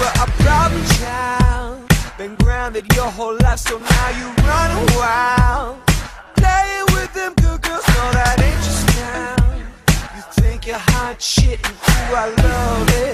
were a problem child. Been grounded your whole life, so now you run wild. Playing with them good girls, no, that ain't just now You think you're hot shit, and ooh, I love it.